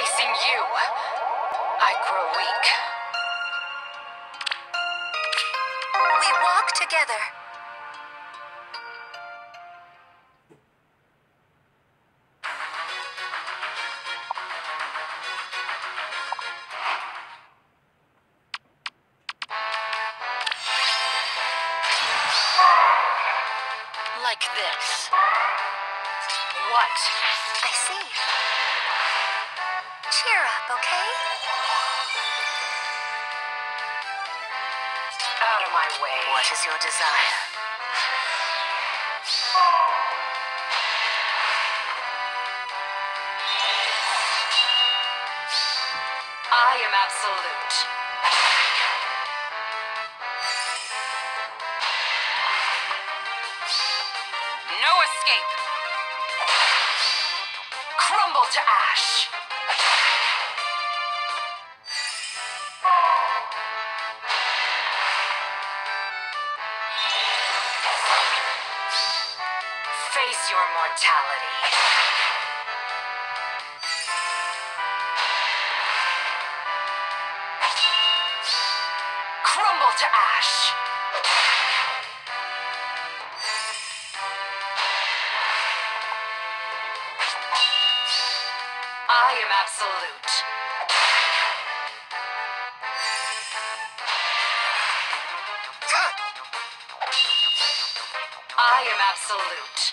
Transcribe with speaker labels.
Speaker 1: Facing you, I grow weak.
Speaker 2: We walk together.
Speaker 1: Like this. What?
Speaker 2: I see.
Speaker 1: Out of my way.
Speaker 2: What is your desire?
Speaker 1: I am absolute. No escape. Crumble to ash. Face your mortality. Crumble to ash. I am absolute. I am absolute.